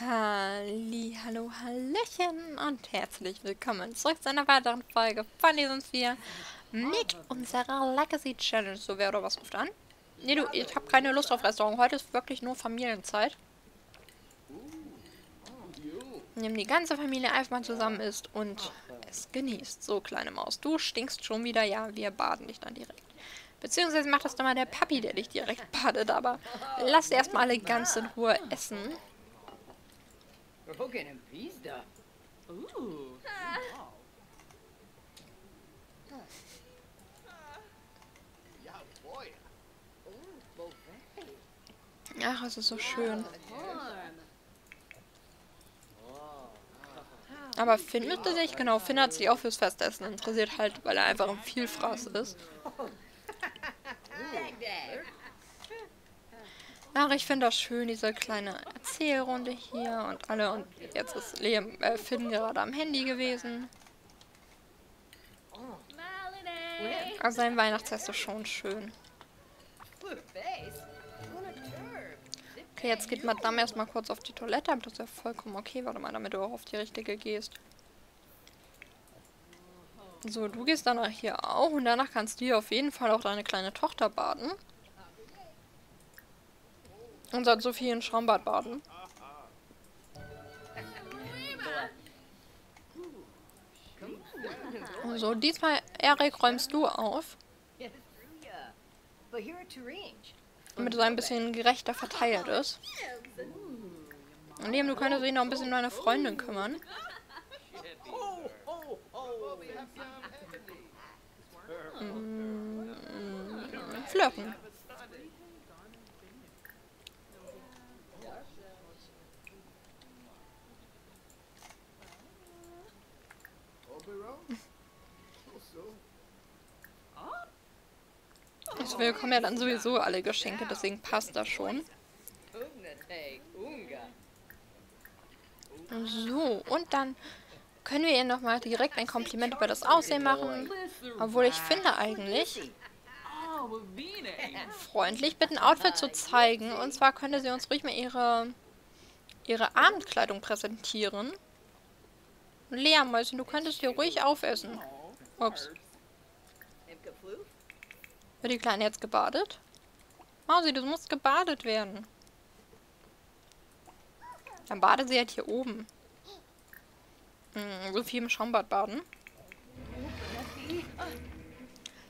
Halli, hallo, hallöchen und herzlich willkommen zurück zu einer weiteren Folge von diesem Sphere mit unserer Legacy Challenge. So, wer oder was ruft an? Nee, du, ich habe keine Lust auf Restaurant. Heute ist wirklich nur Familienzeit. Dem die ganze Familie einfach mal zusammen ist und es genießt. So, kleine Maus, du stinkst schon wieder. Ja, wir baden dich dann direkt. Beziehungsweise macht das dann mal der Papi, der dich direkt badet. Aber lass erstmal alle ganz in Ruhe essen. Rogan and pizza. Ooh. Ach, es ist so schön. Aber Finn müsste sich, genau, Finn hat sich auch fürs Festessen interessiert, halt, weil er einfach ein Vielfraß ist. Ach, ich finde das schön, diese kleine Erzählrunde hier und alle. Und jetzt ist Liam, äh, Finn gerade am Handy gewesen. Also sein Weihnachtsfest ist schon schön. Okay, jetzt geht Madame erstmal kurz auf die Toilette, aber das ist ja vollkommen okay. Warte mal, damit du auch auf die richtige gehst. So, du gehst danach hier auch und danach kannst du hier auf jeden Fall auch deine kleine Tochter baden. Und dann Sophie in Schaumbad baden. So, diesmal, Erik, räumst du auf. Damit es ein bisschen gerechter verteilt ist. Und neben, du könntest dich noch ein bisschen um deine Freundin kümmern. Mm, flirten. Also wir bekommen ja dann sowieso alle Geschenke, deswegen passt das schon. So, und dann können wir ihr nochmal direkt ein Kompliment über das Aussehen machen. Obwohl ich finde eigentlich, freundlich bitten, Outfit zu zeigen. Und zwar könnte sie uns ruhig mal ihre, ihre Abendkleidung präsentieren. Lea, Mäuschen, du könntest hier ruhig aufessen. Ups. Wird die Kleine jetzt gebadet? Mausi, du musst gebadet werden. Dann badet sie halt hier oben. Hm, so viel im Schaumbad baden.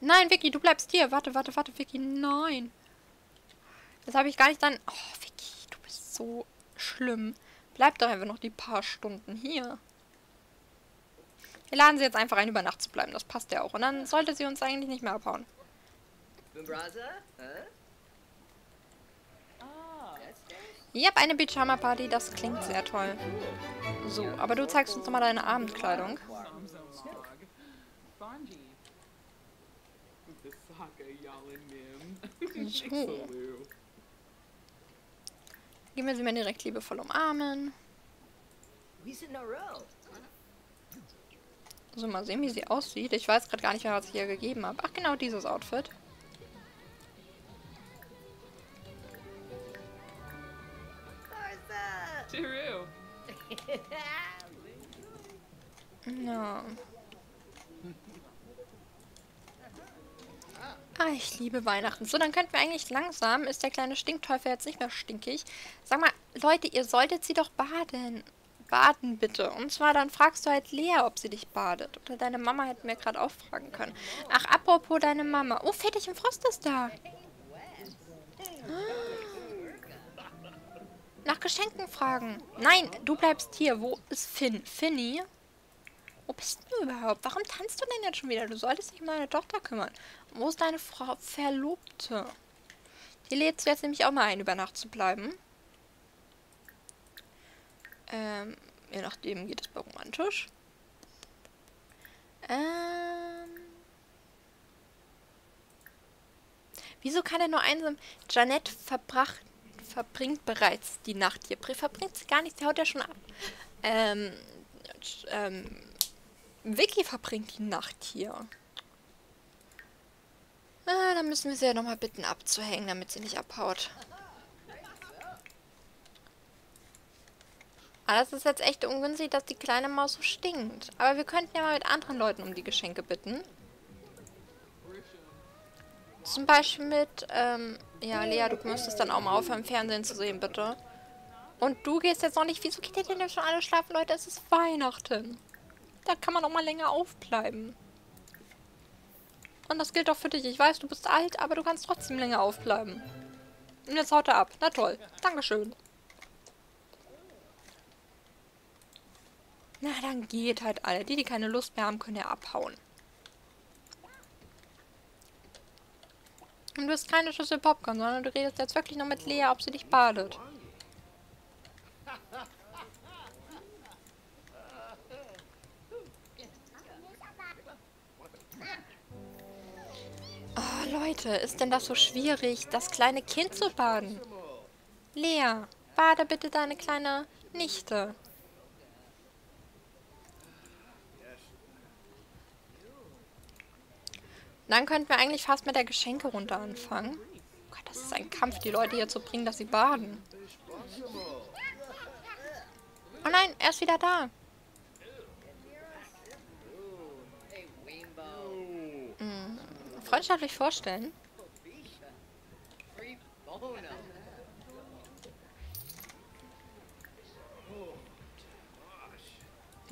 Nein, Vicky, du bleibst hier. Warte, warte, warte, Vicky. Nein. Das habe ich gar nicht dann... Oh, Vicky, du bist so schlimm. Bleib doch einfach noch die paar Stunden hier. Wir laden sie jetzt einfach ein, über Nacht zu bleiben. Das passt ja auch. Und dann sollte sie uns eigentlich nicht mehr abhauen. Yep, eine Pyjama-Party, das klingt sehr toll. So, aber du zeigst uns nochmal deine Abendkleidung. So. Gehen wir sie mal direkt liebevoll umarmen. So, mal sehen, wie sie aussieht. Ich weiß gerade gar nicht mehr, was ich ihr gegeben habe. Ach, genau dieses Outfit. Ja. Ah, ich liebe Weihnachten. So, dann könnten wir eigentlich langsam, ist der kleine Stinkteufel jetzt nicht mehr stinkig. Sag mal, Leute, ihr solltet sie doch baden. Baden bitte. Und zwar dann fragst du halt Lea, ob sie dich badet. Oder deine Mama hätten wir gerade auch fragen können. Ach, apropos deine Mama. Oh, Fettig im Frost ist da. Nach Geschenken fragen. Nein, du bleibst hier. Wo ist Finn? Finny? Wo bist du überhaupt? Warum tanzt du denn jetzt schon wieder? Du solltest dich um deine Tochter kümmern. wo ist deine Frau Verlobte? Die lädst du jetzt nämlich auch mal ein, über Nacht zu bleiben. Ähm, je nachdem geht es bei romantisch. Ähm. Wieso kann er nur einsam? Janette verbracht, verbringt bereits die Nacht hier. Verbringt sie gar nicht, sie haut ja schon ab. Ähm, ähm, Vicky verbringt die Nacht hier. Ah, dann müssen wir sie ja nochmal bitten abzuhängen, damit sie nicht abhaut. Aber das ist jetzt echt ungünstig, dass die kleine Maus so stinkt. Aber wir könnten ja mal mit anderen Leuten um die Geschenke bitten. Zum Beispiel mit, ähm, ja, Lea, du müsstest dann auch mal aufhören, Fernsehen zu sehen, bitte. Und du gehst jetzt noch nicht. Wieso geht ihr denn schon alle schlafen, Leute? Es ist Weihnachten. Da kann man auch mal länger aufbleiben. Und das gilt auch für dich. Ich weiß, du bist alt, aber du kannst trotzdem länger aufbleiben. Und jetzt haut er ab. Na toll. Dankeschön. Na, dann geht halt alle. Die, die keine Lust mehr haben, können ja abhauen. Und du hast keine Schüssel Popcorn, sondern du redest jetzt wirklich nur mit Lea, ob sie dich badet. Oh, Leute, ist denn das so schwierig, das kleine Kind zu baden? Lea, bade bitte deine kleine Nichte. Dann könnten wir eigentlich fast mit der Geschenkerunde anfangen. Oh Gott, das ist ein Kampf, die Leute hier zu bringen, dass sie baden. Oh nein, er ist wieder da. Hm, freundschaftlich vorstellen.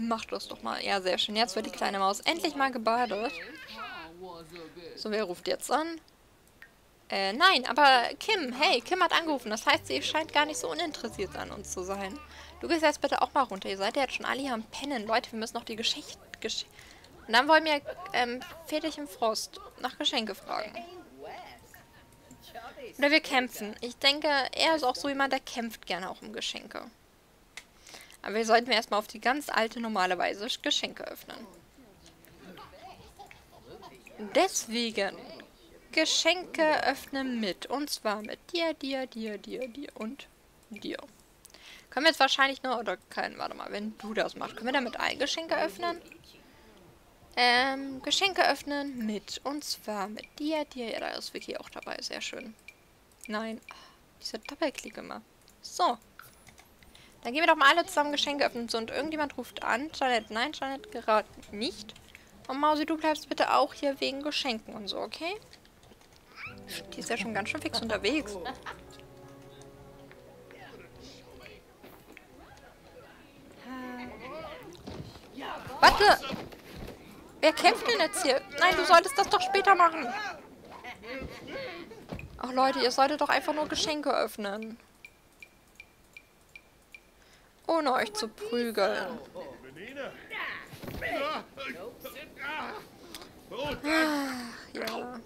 Mach das doch mal. Ja, sehr schön. Jetzt wird die kleine Maus endlich mal gebadet. So, wer ruft jetzt an? Äh, nein, aber Kim, hey, Kim hat angerufen. Das heißt, sie scheint gar nicht so uninteressiert an uns zu sein. Du gehst jetzt bitte auch mal runter. Ihr seid ja jetzt schon alle hier am Pennen. Leute, wir müssen noch die Geschichte... Gesch Und dann wollen wir, ähm, Fertig im Frost nach Geschenke fragen. Oder wir kämpfen. Ich denke, er ist auch so jemand, der kämpft gerne auch um Geschenke. Aber wir sollten erstmal auf die ganz alte, normale Weise Geschenke öffnen. Deswegen Geschenke öffnen mit. Und zwar mit dir, dir, dir, dir, dir und dir. Können wir jetzt wahrscheinlich nur, oder kein, warte mal, wenn du das machst, können wir damit ein Geschenke öffnen? Ähm, Geschenke öffnen mit. Und zwar mit dir, dir, ja, da ist Vicky auch dabei, sehr schön. Nein, diese Doppelklick immer. So. Dann gehen wir doch mal alle zusammen Geschenke öffnen. So, und irgendjemand ruft an. Janet, nein, Janet gerade nicht. Und Mausi, du bleibst bitte auch hier wegen Geschenken und so, okay? Die ist ja schon ganz schön fix unterwegs. Warte! Wer kämpft denn jetzt hier? Nein, du solltest das doch später machen. Ach Leute, ihr solltet doch einfach nur Geschenke öffnen. Ohne euch zu prügeln. Ach, ja.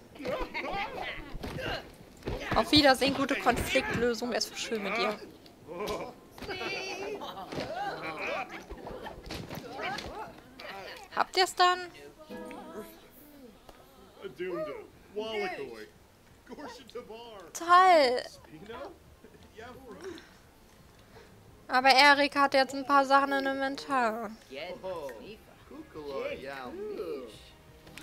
Auf Wiedersehen, gute Konfliktlösung. Es war schön mit dir. Habt ihr es dann? Toll. Aber Erik hat jetzt ein paar Sachen im Inventar.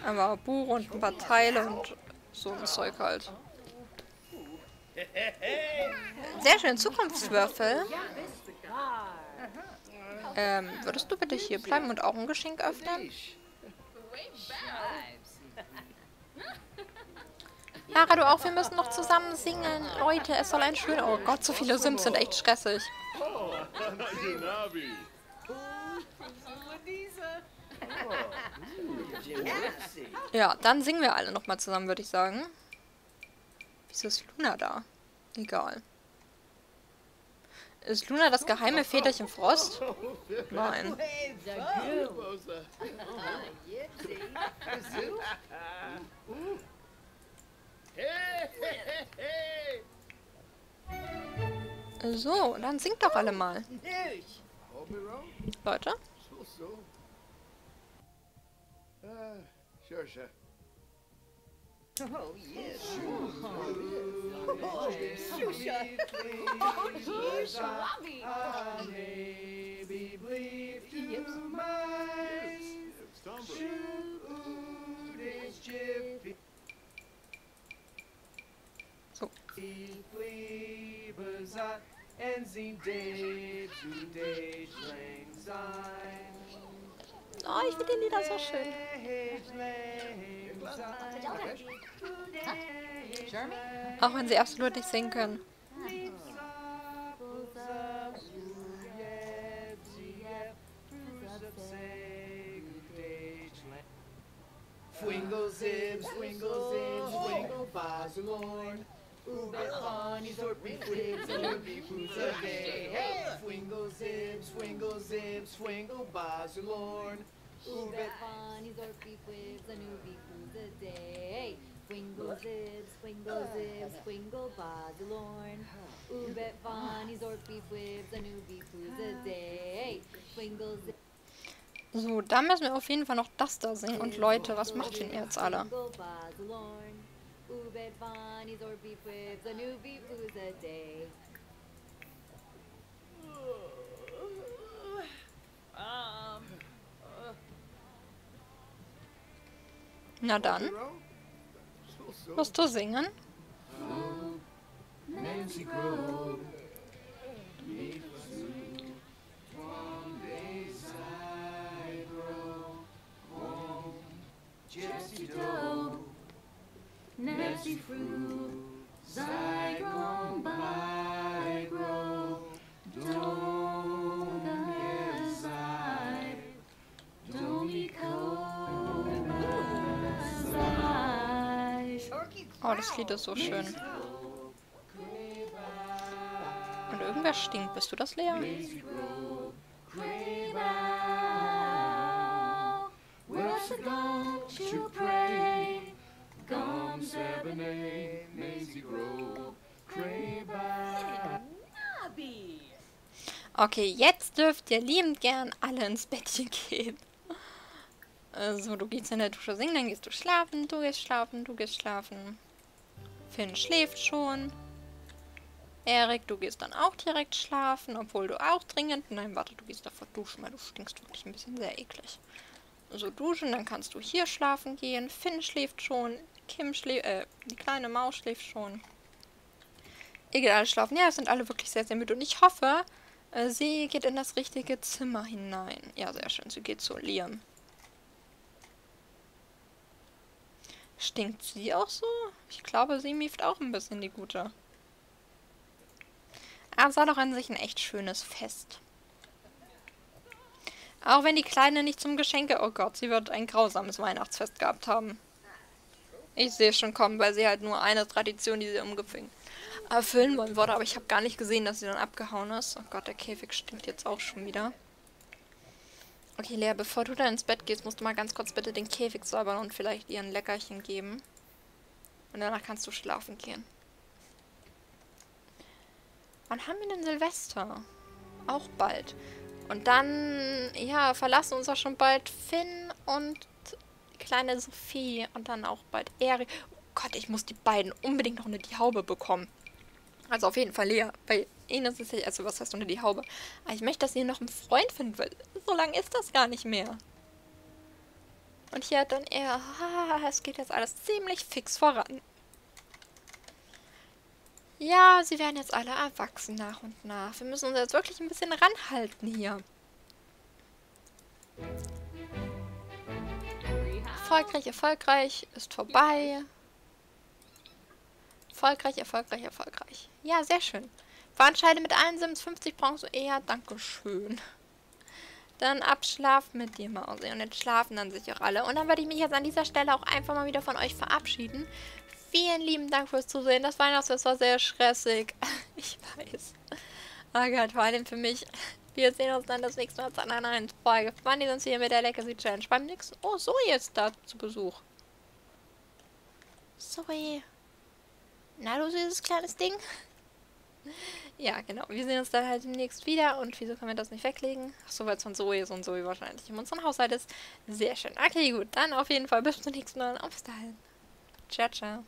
Aber Buch und ein paar Teile und so ein Zeug halt. Sehr schön, Zukunftswürfel. Ähm, würdest du bitte hier bleiben und auch ein Geschenk öffnen? Lara, du auch, wir müssen noch zusammen singen. Leute, es soll ein schöner... Oh Gott, so viele Sims sind echt stressig. Ja, dann singen wir alle nochmal zusammen, würde ich sagen. Wieso ist Luna da? Egal. Ist Luna das geheime Väterchen Frost? Nein. So, dann singt doch alle mal. Leute? Sure, sure. Oh, yes. Oh, Shusha. Oh, Shusha. Baby, believe to my So. and sie did zu dich lang sein. Oh, ich finde die Lieder so schön. Auch wenn sie absolut nicht singen können. Swingle zib, swingle zib, swingle bazalorn. Oobet funny, zorpy flips, and oopy poos a day. Hey! Swingle zib, swingle zib, swingle bazalorn. Funny zorpy flips a newbie foods a day. Swingle zib, swingle zib, swingle bazilorn. Funny zorpy flips a newbie foods a day. Swingle zib. So, da müssen wir auf jeden Fall noch das da singen. Und Leute, was macht denn ihr jetzt alle? Funny zorpy flips a newbie foods a day. Na dann, musst du singen? Nancy Grove. Jessie Doe, Nancy fruit, Oh, das Lied ist so schön. Und irgendwer stinkt. Bist du das, Lea? Okay, jetzt dürft ihr liebend gern alle ins Bettchen gehen. Also, du gehst in der Dusche singen, dann gehst du schlafen, du gehst schlafen, du gehst schlafen. Finn schläft schon. Erik, du gehst dann auch direkt schlafen, obwohl du auch dringend... Nein, warte, du gehst davor duschen, weil du stinkst wirklich ein bisschen sehr eklig. So duschen, dann kannst du hier schlafen gehen. Finn schläft schon. Kim schläft... Äh, die kleine Maus schläft schon. Ihr geht alle schlafen. Ja, es sind alle wirklich sehr, sehr müde. Und ich hoffe, äh, sie geht in das richtige Zimmer hinein. Ja, sehr schön. Sie geht zu Liam. Stinkt sie auch so? Ich glaube, sie mieft auch ein bisschen, die Gute. Aber es war doch an sich ein echt schönes Fest. Auch wenn die Kleine nicht zum Geschenke... Oh Gott, sie wird ein grausames Weihnachtsfest gehabt haben. Ich sehe es schon kommen, weil sie halt nur eine Tradition, die sie umgefing erfüllen wollen würde. Aber ich habe gar nicht gesehen, dass sie dann abgehauen ist. Oh Gott, der Käfig stinkt jetzt auch schon wieder. Okay, Lea, bevor du da ins Bett gehst, musst du mal ganz kurz bitte den Käfig säubern und vielleicht ihr ein Leckerchen geben. Und danach kannst du schlafen gehen. Wann haben wir denn Silvester? Auch bald. Und dann, ja, verlassen uns auch schon bald Finn und kleine Sophie. Und dann auch bald Erik. Oh Gott, ich muss die beiden unbedingt noch unter die Haube bekommen. Also auf jeden Fall Lea. Bei ihnen ist ja, also was heißt unter die Haube? Aber ich möchte, dass ihr noch einen Freund findet, weil so lange ist das gar nicht mehr. Und hier hat dann er, ah, es geht jetzt alles ziemlich fix voran. Ja, sie werden jetzt alle erwachsen nach und nach. Wir müssen uns jetzt wirklich ein bisschen ranhalten hier. Erfolgreich, erfolgreich, ist vorbei. Erfolgreich, erfolgreich, erfolgreich. Ja, sehr schön. Veranscheide mit allen Sims 50 Bronze eher. Dankeschön. Dann abschlafen mit dir, Mausi. Und jetzt schlafen dann sich auch alle. Und dann werde ich mich jetzt an dieser Stelle auch einfach mal wieder von euch verabschieden. Vielen lieben Dank fürs Zusehen. Das Weihnachtsfest war sehr stressig. Ich weiß. Oh Gott, vor allem für mich. Wir sehen uns dann das nächste Mal zu einer neuen Folge. Wann die uns hier mit der Legacy Challenge. Beim nächsten... Oh, Zoe ist da zu Besuch. Zoe. Na, du süßes kleines Ding. Ja, genau. Wir sehen uns dann halt demnächst wieder. Und wieso können wir das nicht weglegen? Achso, weil es von Zoe ist und Zoe wahrscheinlich in unserem Haushalt ist. Sehr schön. Okay, gut. Dann auf jeden Fall bis zum nächsten Mal. Bis dahin. Ciao, ciao.